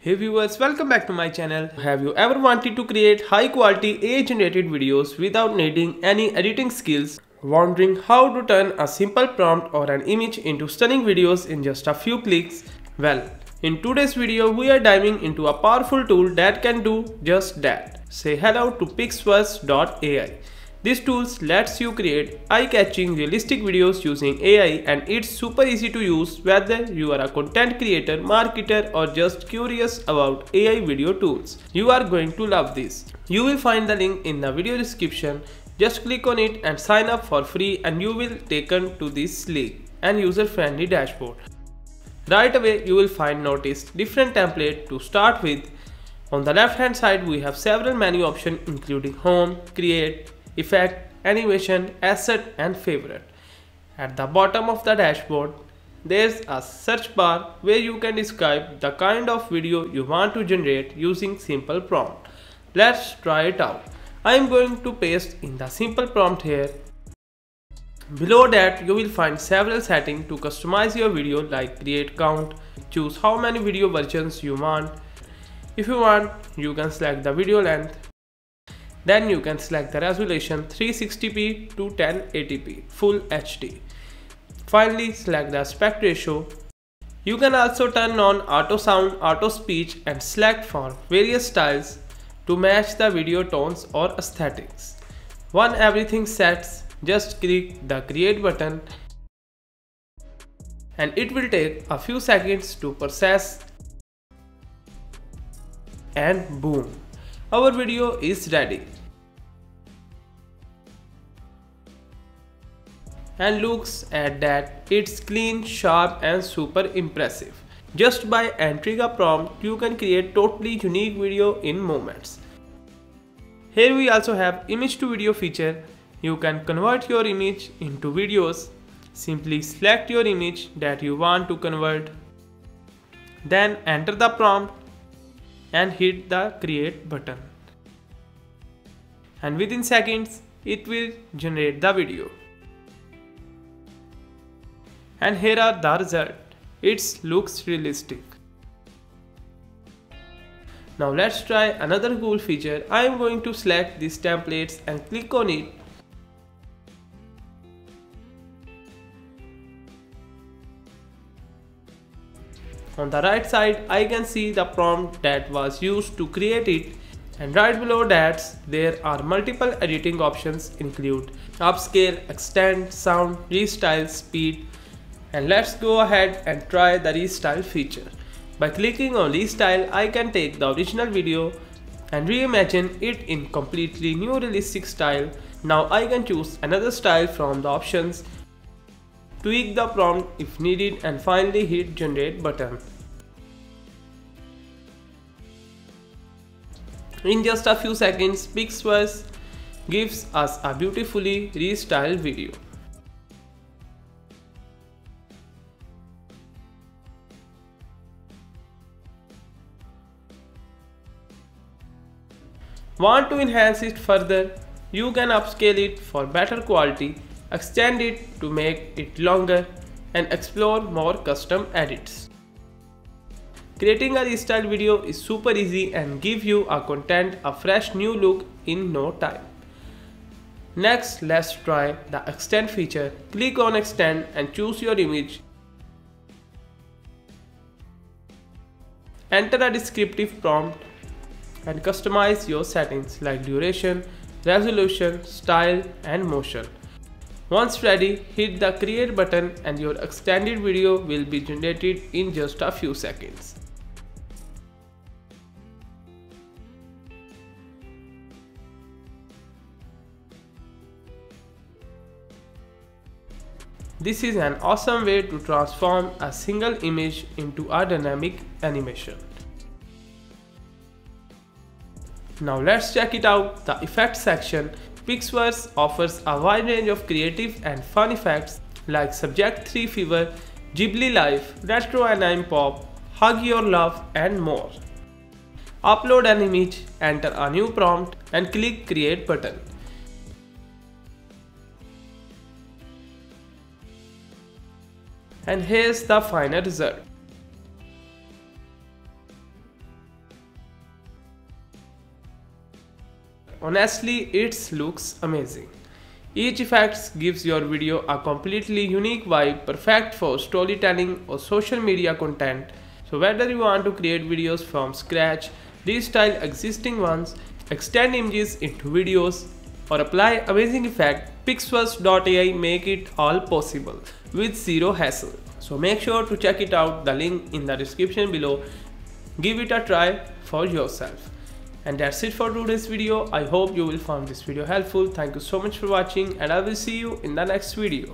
Hey viewers, welcome back to my channel. Have you ever wanted to create high quality AI generated videos without needing any editing skills? Wondering how to turn a simple prompt or an image into stunning videos in just a few clicks? Well, in today's video we are diving into a powerful tool that can do just that. Say hello to Pixverse.ai. This tools lets you create eye-catching realistic videos using AI and it's super easy to use whether you are a content creator, marketer or just curious about AI video tools. You are going to love this. You will find the link in the video description. Just click on it and sign up for free and you will taken to this sleek and user-friendly dashboard. Right away you will find notice different template to start with. On the left hand side we have several menu options including home, create, effect, animation, asset and favorite. At the bottom of the dashboard, there's a search bar where you can describe the kind of video you want to generate using simple prompt. Let's try it out. I am going to paste in the simple prompt here. Below that you will find several settings to customize your video like create count, choose how many video versions you want. If you want, you can select the video length then you can select the resolution 360p to 1080p Full HD. Finally select the aspect ratio. You can also turn on auto sound, auto speech and select for various styles to match the video tones or aesthetics. Once everything sets, just click the create button and it will take a few seconds to process and boom, our video is ready. And looks at that it's clean, sharp and super impressive. Just by entering a prompt, you can create totally unique video in moments. Here we also have image to video feature. You can convert your image into videos. Simply select your image that you want to convert. Then enter the prompt and hit the create button. And within seconds, it will generate the video and here are the result. It looks realistic. Now let's try another cool feature. I am going to select these templates and click on it. On the right side, I can see the prompt that was used to create it and right below that there are multiple editing options include upscale, extend, sound, restyle, speed, and let's go ahead and try the restyle feature. By clicking on restyle, I can take the original video and reimagine it in completely new realistic style. Now I can choose another style from the options, tweak the prompt if needed and finally hit generate button. In just a few seconds, Pixverse gives us a beautifully restyled video. Want to enhance it further? You can upscale it for better quality, extend it to make it longer and explore more custom edits. Creating a restyle video is super easy and give you a content a fresh new look in no time. Next, let's try the extend feature. Click on extend and choose your image. Enter a descriptive prompt and customize your settings like duration, resolution, style and motion. Once ready, hit the create button and your extended video will be generated in just a few seconds. This is an awesome way to transform a single image into a dynamic animation. Now let's check it out, the effects section. Pixverse offers a wide range of creative and fun effects like Subject 3 Fever, Ghibli Life, Retro Anime Pop, Hug Your Love and more. Upload an image, enter a new prompt and click create button. And here's the final result. Honestly it looks amazing. Each effect gives your video a completely unique vibe perfect for storytelling or social media content. So whether you want to create videos from scratch, restyle existing ones, extend images into videos or apply amazing effect, Pixverse.ai make it all possible with zero hassle. So make sure to check it out the link in the description below. Give it a try for yourself. And that's it for today's video. I hope you will find this video helpful. Thank you so much for watching and I will see you in the next video.